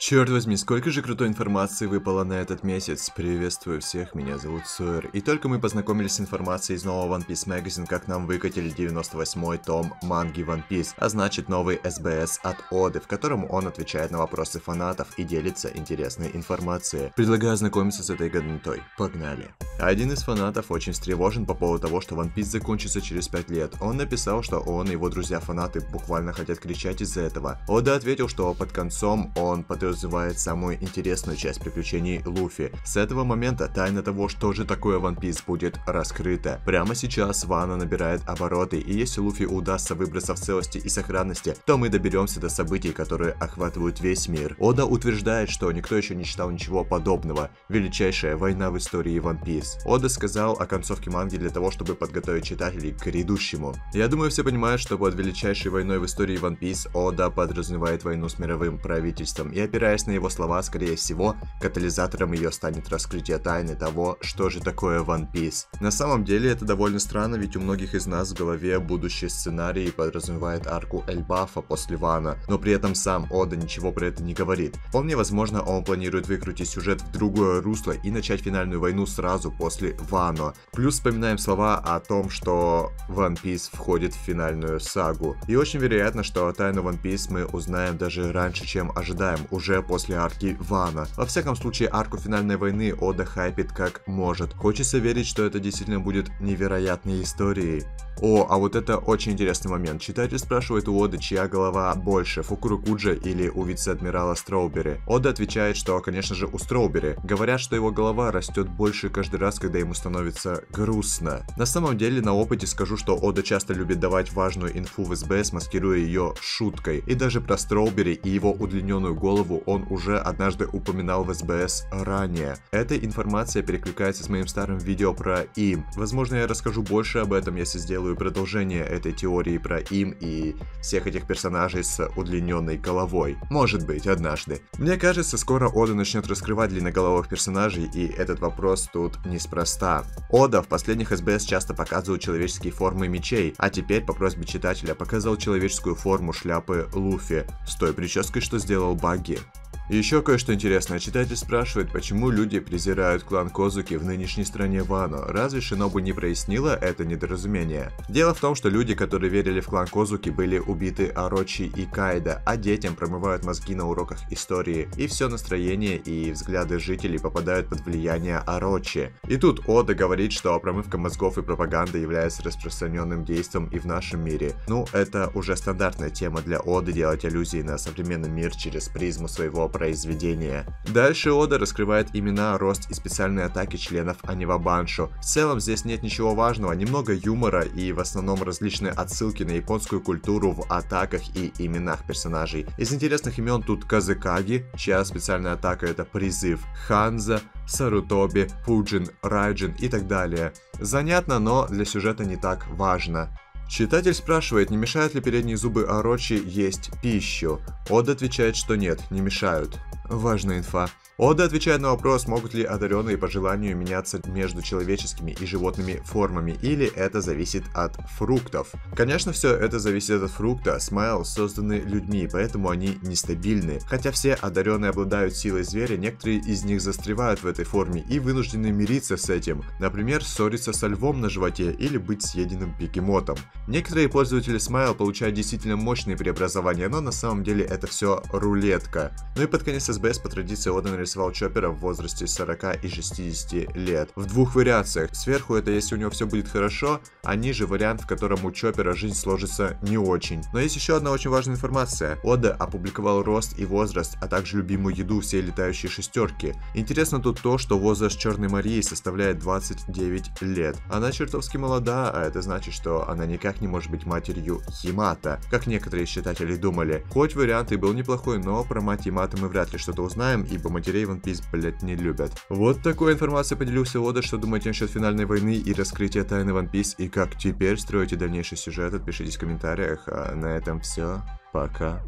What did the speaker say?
Черт возьми, сколько же крутой информации выпало на этот месяц. Приветствую всех, меня зовут Сойер. И только мы познакомились с информацией из нового One Piece Magazine, как нам выкатили 98-й том манги One Piece, а значит новый СБС от Оды, в котором он отвечает на вопросы фанатов и делится интересной информацией. Предлагаю ознакомиться с этой годнотой. Погнали. Один из фанатов очень встревожен по поводу того, что One Piece закончится через 5 лет. Он написал, что он и его друзья-фанаты буквально хотят кричать из-за этого. Ода ответил, что под концом он развивает самую интересную часть приключений Луфи. С этого момента тайна того, что же такое One Piece будет раскрыта. Прямо сейчас Вана набирает обороты, и если Луфи удастся выбраться в целости и сохранности, то мы доберемся до событий, которые охватывают весь мир. Ода утверждает, что никто еще не читал ничего подобного. Величайшая война в истории One Piece. Ода сказал о концовке манги для того, чтобы подготовить читателей к грядущему. Я думаю, все понимают, что под величайшей войной в истории One Piece Ода подразумевает войну с мировым правительством и опираясь на его слова, скорее всего, катализатором ее станет раскрытие тайны того, что же такое One Piece. На самом деле это довольно странно, ведь у многих из нас в голове будущий сценарий подразумевает арку Эльбафа после Вана, но при этом сам Ода ничего про это не говорит. Вполне возможно, он планирует выкрутить сюжет в другое русло и начать финальную войну сразу после Вано. Плюс вспоминаем слова о том, что One Piece входит в финальную сагу. И очень вероятно, что тайну One Piece мы узнаем даже раньше, чем ожидаем, уже после арки Вана. Во всяком случае, арку финальной войны Ода хайпит как может. Хочется верить, что это действительно будет невероятной историей. О, а вот это очень интересный момент. Читатель спрашивает у Оды, чья голова больше, Фукурукуджа или у вице-адмирала Строубери. Ода отвечает, что, конечно же, у Строубери. Говорят, что его голова растет больше каждый раз, когда ему становится грустно. На самом деле, на опыте скажу, что Ода часто любит давать важную инфу в СБС, маскируя ее шуткой. И даже про Строубери и его удлиненную голову он уже однажды упоминал в СБС ранее. Эта информация перекликается с моим старым видео про им. Возможно, я расскажу больше об этом, если сделаю сделаю продолжение этой теории про им и всех этих персонажей с удлиненной головой. Может быть, однажды. Мне кажется, скоро Ода начнет раскрывать длинноголовых персонажей, и этот вопрос тут неспроста. Ода в последних СБС часто показывал человеческие формы мечей, а теперь по просьбе читателя показал человеческую форму шляпы Луфи с той прической, что сделал Багги. Еще кое-что интересное. Читатель спрашивает, почему люди презирают клан Козуки в нынешней стране Вано. Разве Шинобу не прояснила это недоразумение? Дело в том, что люди, которые верили в клан Козуки, были убиты Орочи и Кайда, а детям промывают мозги на уроках истории. И все настроение и взгляды жителей попадают под влияние Орочи. И тут Ода говорит, что промывка мозгов и пропаганда является распространенным действием и в нашем мире. Ну, это уже стандартная тема для Оды делать аллюзии на современный мир через призму своего произведения. Дальше Ода раскрывает имена, рост и специальные атаки членов Анива Баншо. В целом здесь нет ничего важного, немного юмора и в основном различные отсылки на японскую культуру в атаках и именах персонажей. Из интересных имен тут Казыкаги, чья специальная атака это призыв, Ханза, Сарутоби, Фуджин, Райджин и так далее. Занятно, но для сюжета не так важно. Читатель спрашивает, не мешают ли передние зубы Орочи есть пищу. Од отвечает, что нет, не мешают. Важная инфа. Ода отвечает на вопрос, могут ли одаренные по желанию меняться между человеческими и животными формами, или это зависит от фруктов. Конечно, все это зависит от фрукта. Смайл созданы людьми, поэтому они нестабильны. Хотя все одаренные обладают силой зверя, некоторые из них застревают в этой форме и вынуждены мириться с этим. Например, ссориться со львом на животе или быть съеденным бегемотом. Некоторые пользователи Смайл получают действительно мощные преобразования, но на самом деле это все рулетка. Ну и под конец СБС по традиции Ода нарисовал Чоппера в возрасте 40 и 60 лет. В двух вариациях. Сверху это если у него все будет хорошо, а ниже вариант, в котором у Чоппера жизнь сложится не очень. Но есть еще одна очень важная информация. Ода опубликовал рост и возраст, а также любимую еду всей летающей шестерки. Интересно тут то, что возраст Черной Марии составляет 29 лет. Она чертовски молода, а это значит, что она никак не может быть матерью Химата, как некоторые читатели думали. Хоть вариант и был неплохой, но про мать Химата мы вряд ли что-то узнаем, ибо матерей One Piece, блять, не любят. Вот такой информацией поделился Ода, что думаете насчет финальной войны и раскрытия тайны One Piece, и как теперь строите дальнейший сюжет, отпишитесь в комментариях, а на этом все. Пока.